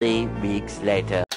Three weeks later.